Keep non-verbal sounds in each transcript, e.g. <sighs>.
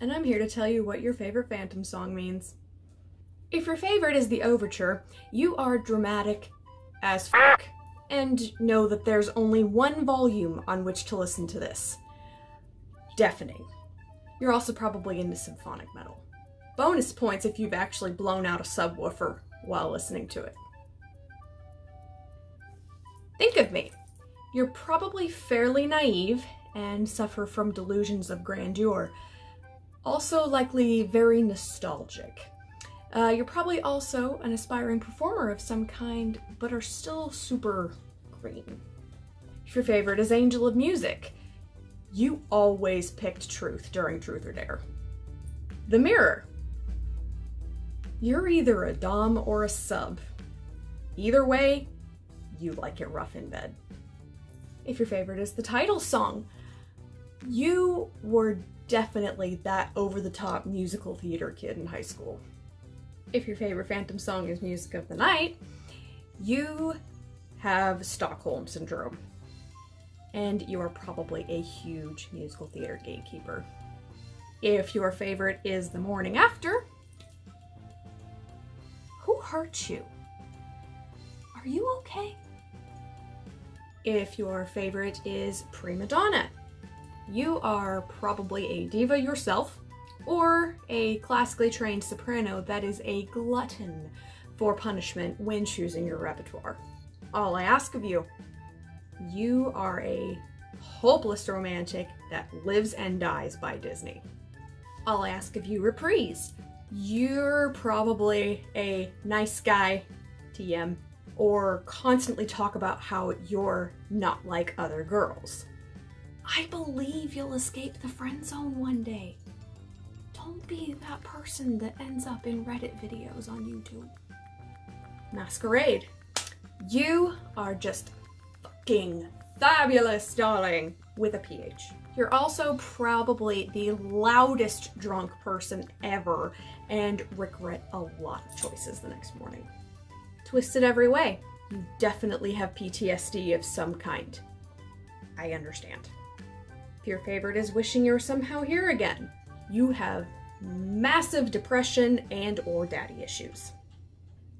and I'm here to tell you what your favorite Phantom song means. If your favorite is the overture, you are dramatic as fuck, and know that there's only one volume on which to listen to this. Deafening. You're also probably into symphonic metal. Bonus points if you've actually blown out a subwoofer while listening to it. Think of me. You're probably fairly naive and suffer from delusions of grandeur. Also likely very nostalgic. Uh, you're probably also an aspiring performer of some kind, but are still super green. If your favorite is Angel of Music, you always picked truth during Truth or Dare. The Mirror. You're either a Dom or a sub. Either way, you like it rough in bed. If your favorite is the title song, you were definitely that over-the-top musical theater kid in high school. If your favorite Phantom song is Music of the Night, you have Stockholm Syndrome. And you are probably a huge musical theater gatekeeper. If your favorite is The Morning After, who hurt you? Are you okay? If your favorite is Prima Donna, you are probably a diva yourself or a classically trained soprano that is a glutton for punishment when choosing your repertoire. All I ask of you, you are a hopeless romantic that lives and dies by Disney. All I ask of you, reprise. You're probably a nice guy, TM, or constantly talk about how you're not like other girls. I believe you'll escape the friend zone one day. Don't be that person that ends up in Reddit videos on YouTube. Masquerade. You are just fucking fabulous, darling, with a PH. You're also probably the loudest drunk person ever and regret a lot of choices the next morning. Twisted every way. You definitely have PTSD of some kind. I understand. Your favorite is wishing you're somehow here again, you have massive depression and or daddy issues.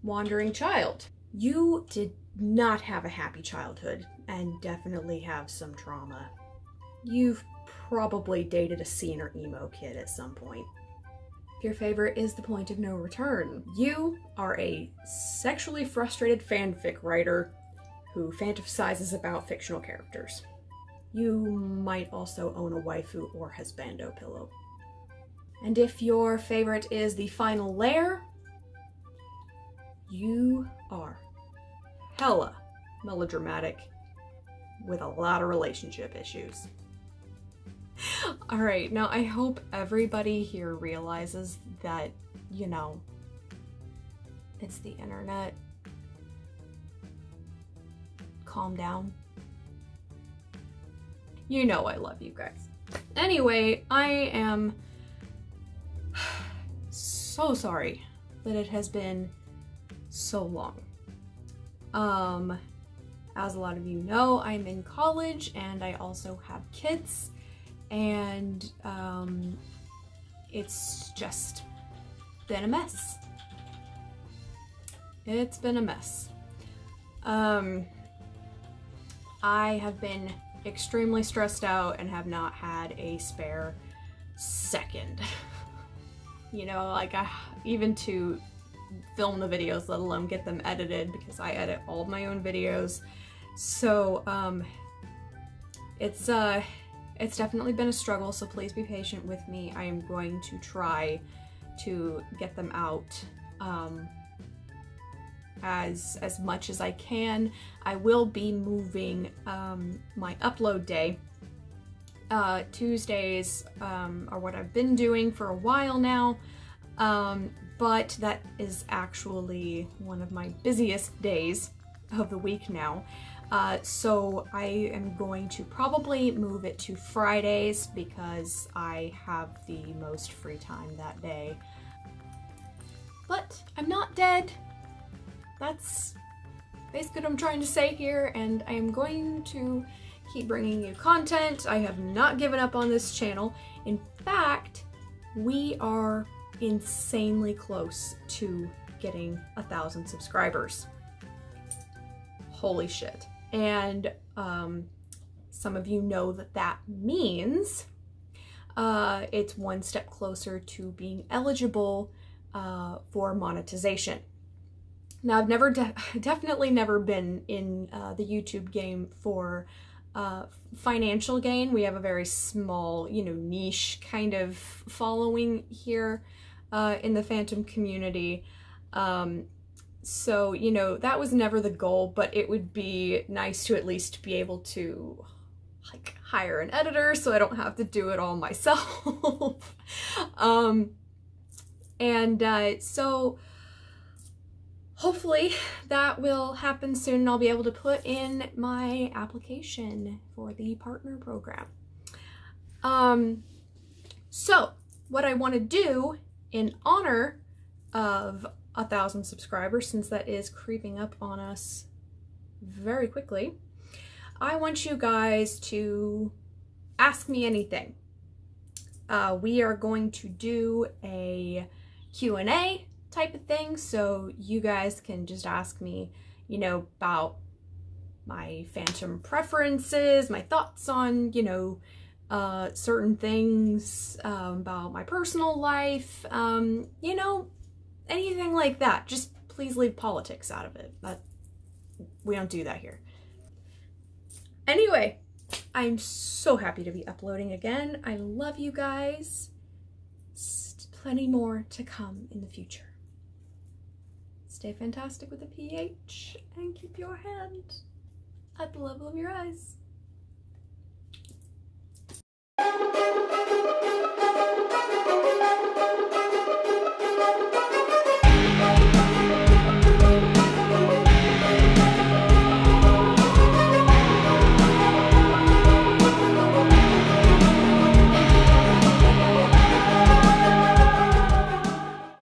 Wandering child. You did not have a happy childhood and definitely have some trauma. You've probably dated a scene or emo kid at some point. Your favorite is The Point of No Return, you are a sexually frustrated fanfic writer who fantasizes about fictional characters. You might also own a waifu or husbando pillow. And if your favorite is The Final Lair, you are hella melodramatic with a lot of relationship issues. <laughs> All right, now I hope everybody here realizes that, you know, it's the internet. Calm down. You know I love you guys. Anyway, I am <sighs> so sorry that it has been so long. Um, as a lot of you know, I'm in college and I also have kids and um, it's just been a mess. It's been a mess. Um, I have been extremely stressed out and have not had a spare second. <laughs> you know, like I, even to film the videos, let alone get them edited because I edit all my own videos. So, um, it's, uh, it's definitely been a struggle, so please be patient with me. I am going to try to get them out um, as, as much as I can. I will be moving um, my upload day. Uh, Tuesdays um, are what I've been doing for a while now, um, but that is actually one of my busiest days of the week now. Uh, so I am going to probably move it to Fridays because I have the most free time that day. But I'm not dead. That's basically what I'm trying to say here and I am going to keep bringing you content. I have not given up on this channel. In fact, we are insanely close to getting a thousand subscribers. Holy shit. And um, some of you know that that means uh, it's one step closer to being eligible uh, for monetization. Now, I've never, de <laughs> definitely never been in uh, the YouTube game for uh, financial gain. We have a very small, you know, niche kind of following here uh, in the Phantom community. Um, so, you know, that was never the goal, but it would be nice to at least be able to like hire an editor so I don't have to do it all <laughs> myself. um, and uh, so hopefully that will happen soon and I'll be able to put in my application for the partner program. Um, so what I want to do in honor of a thousand subscribers, since that is creeping up on us very quickly, I want you guys to ask me anything. Uh, we are going to do a Q&A type of thing. So you guys can just ask me, you know, about my phantom preferences, my thoughts on, you know, uh, certain things um, about my personal life, um, you know, anything like that. Just please leave politics out of it. We don't do that here. Anyway, I'm so happy to be uploading again. I love you guys. Plenty more to come in the future. Stay fantastic with a PH and keep your hand at the level of your eyes.